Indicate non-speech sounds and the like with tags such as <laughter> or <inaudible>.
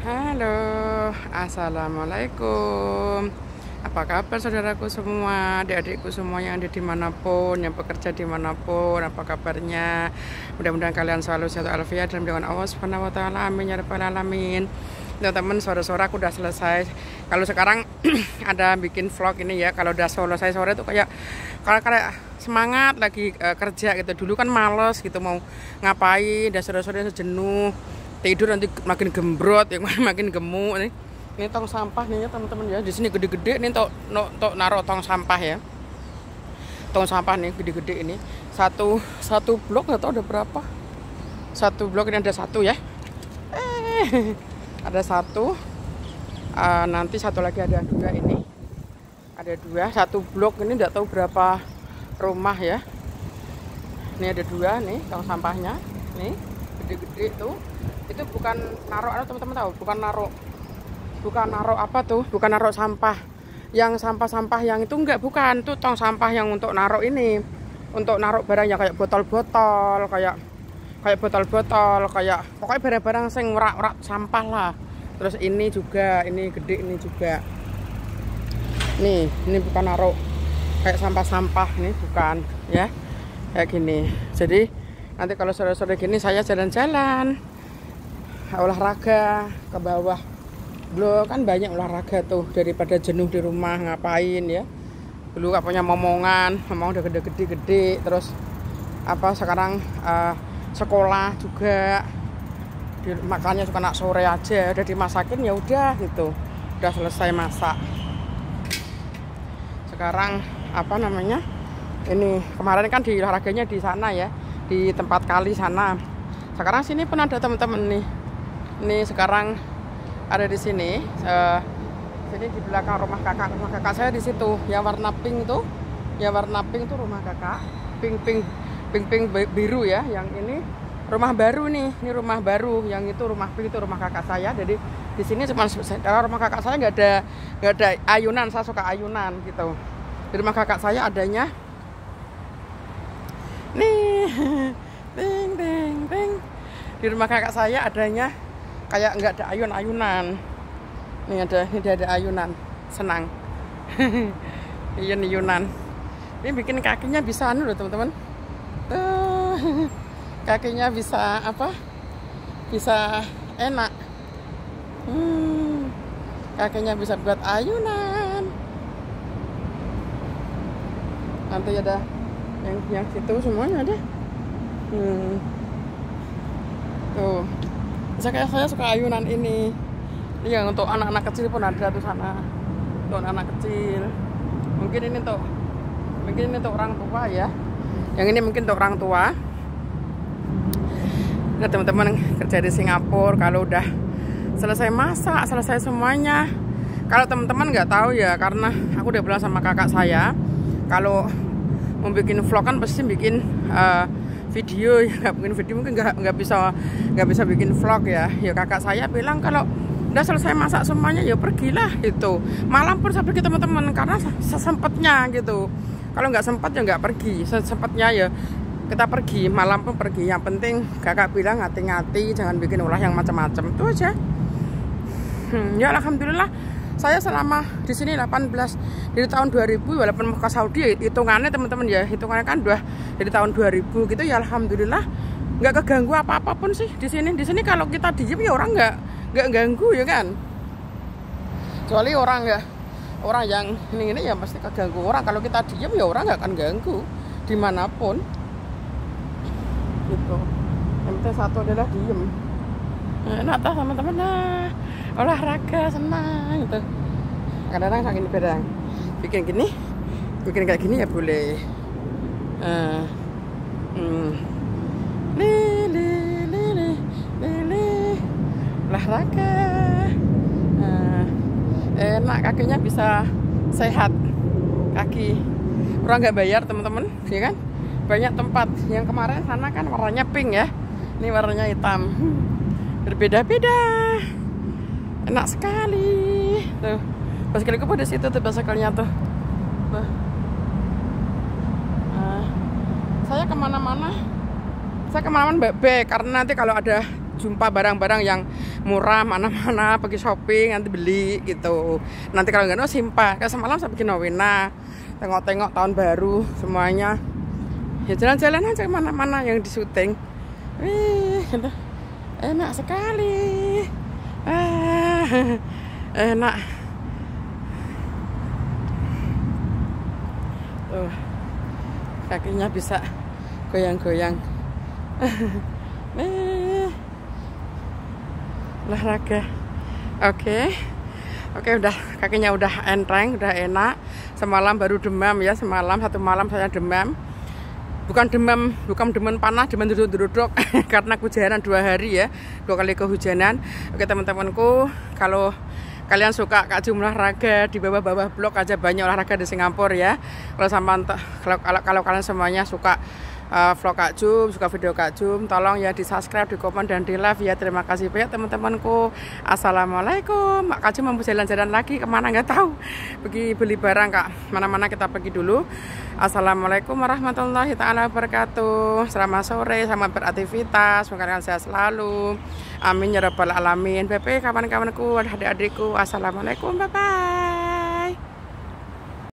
Halo, Assalamualaikum. Apa kabar saudaraku semua, adik-adikku semua yang ada di mana pun, yang bekerja di mana pun Apa kabarnya, mudah-mudahan kalian selalu sehat alfiat dan dengan Allah subhanahu wa ta'ala. Amin ya rabbal alamin. Teman-teman, sore-sore aku udah selesai. Kalau sekarang <clears throat> ada bikin vlog ini ya Kalau udah selesai sore itu kayak kayak, kayak semangat lagi uh, kerja gitu. Dulu kan males gitu mau ngapain, udah sore-sore jenuh tidur nanti makin gembrot <laughs> yang makin gemuk nih. Ini tong sampah nih ya teman-teman ya. Di sini gede-gede nih untuk untuk naruh tong sampah ya. Tong sampah nih gede-gede ini. Satu satu blok tahu ada berapa. Satu blok ini ada satu ya. Eh ada satu. Uh, nanti satu lagi ada dua ini. Ada dua satu blok ini nggak tahu berapa rumah ya. Ini ada dua nih tong sampahnya. Nih gede-gede tuh itu bukan naruh anu teman-teman tahu? Bukan naruh bukan naruh apa tuh? Bukan naruh sampah. Yang sampah-sampah yang itu enggak bukan. Tuh tong sampah yang untuk naruh ini. Untuk naruh barang yang kayak botol-botol kayak kayak botol-botol kayak pokoknya barang-barang sing rak-rak sampah lah. Terus ini juga ini gede ini juga. Nih ini bukan naruh. Kayak sampah-sampah nih bukan ya. Kayak gini. Jadi nanti kalau sore-sore gini saya jalan-jalan olahraga ke bawah. Belum kan banyak olahraga tuh daripada jenuh di rumah ngapain ya. Dulu gak punya momongan memang udah gede-gede terus apa sekarang uh, sekolah juga. Di, makannya suka nak sore aja udah dimasakin ya udah gitu. Udah selesai masak. Sekarang apa namanya ini kemarin kan di olahraganya di sana ya di tempat kali sana. Sekarang sini pun ada teman-teman nih ini sekarang ada di sini uh, sini di belakang rumah kakak. Rumah kakak saya di situ. Yang warna pink tuh yang warna pink tuh rumah kakak. Pink pink pink pink biru ya yang ini. Rumah baru nih ini rumah baru. Yang itu rumah pink itu rumah kakak saya. Jadi di sini cuma kalau rumah kakak saya nggak ada nggak ada ayunan. Saya suka ayunan gitu. Di rumah kakak saya adanya nih. <laughs> Ting ting ting di rumah kakak saya adanya kayak nggak ada ayun-ayunan. Ini ada ini ada ayunan. Senang. <laughs> Ayun ayunan ini bikin kakinya bisa anu loh teman-teman. <laughs> Kakinya bisa apa? Bisa enak. Hmm, kakinya bisa buat ayunan. Nanti ada yang yang situ semuanya ada. Hmm. tuh saya saya suka ayunan ini. Ini yang untuk anak-anak kecil pun ada tuh sana. Untuk anak, -anak kecil. Mungkin ini untuk mungkin ini untuk orang tua ya. Yang ini mungkin untuk orang tua. Nah teman-teman kerja di Singapura kalau udah selesai masak selesai semuanya. Kalau teman-teman nggak tahu ya karena aku udah bilang sama kakak saya kalau mau vlog kan pasti bikin uh, video <laughs> ya nggak mungkin video mungkin nggak nggak bisa nggak bisa bikin vlog ya. Ya kakak saya bilang kalau udah selesai masak semuanya ya pergilah gitu. Malam pun saya pergi teman-teman karena sesempatnya gitu. Kalau nggak sempat ya nggak pergi. Sesempatnya ya kita pergi malam pun pergi. Yang penting kakak bilang hati-hati jangan bikin ulah yang macam-macam itu aja. Hmm, ya alhamdulillah saya selama di sini 18 dari tahun 2000 walaupun ke Saudi hitungannya teman-teman ya hitungannya kan udah dari tahun 2000 gitu ya alhamdulillah. Nggak keganggu apa apa pun sih di sini. Di sini kalau kita diem ya orang nggak nggak ganggu ya kan? Kecuali orang ya orang yang ini ini ya pasti keganggu. Orang kalau kita diem ya orang nggak akan ganggu di mana pun. Gitu. Yang penting satu adalah diem. Tuh teman-teman. Nah olahraga senang gitu. Kadang-kadang kayak gini bedang bikin gini bikin kayak gini ya boleh. Uh, hmm. lili lili lili olahraga. Uh, enak kakinya bisa sehat. Kaki. Orang nggak bayar teman-teman ya kan? Banyak tempat. Yang kemarin sana kan warnanya pink ya. Ini warnanya hitam. Berbeda-beda enak sekali. Tuh basikilku pada situ tuh basikelnya tuh. Tuh. Nah, saya ke mana-mana. Saya ke mana-mana bebek karena nanti kalau ada jumpa barang-barang yang murah mana-mana pergi shopping nanti beli gitu. Nanti kalau nggak no simpa kayak semalam saya bikin novena tengok-tengok tahun baru semuanya. Ya jalan-jalan aja ke mana-mana yang di syuting. Wih gitu. enak sekali ah, enak. Tuh kakinya bisa goyang-goyang. Eh olahraga. Oke. Oke udah kakinya udah enteng udah enak. Semalam baru demam ya semalam satu malam saya demam bukan demam bukan demam panas demam duduk-duduk <laughs> karena kehujanan dua hari ya dua kali kehujanan. Oke teman-temanku kalau kalian suka kak jumlah raga di bawah-bawah blog aja banyak olahraga di Singapura ya. Kalau sama kalau, kalau kalian semuanya suka uh, vlog Kak Jum, suka video Kak Jum, tolong ya di subscribe, di komen, dan di like ya. Terima kasih banyak teman-temanku. Assalamualaikum. Mak Kak Jum mau jalan-jalan lagi ke mana nggak tahu. Pergi beli barang Kak. Mana-mana kita pergi dulu. Assalamualaikum warahmatullahi taala wabarakatuh. Selamat sore, selamat beraktivitas. Semoga kalian sehat selalu. Amin ya rabbal alamin. BP kawan-kawanku, adik-adikku. Assalamualaikum. Bye bye.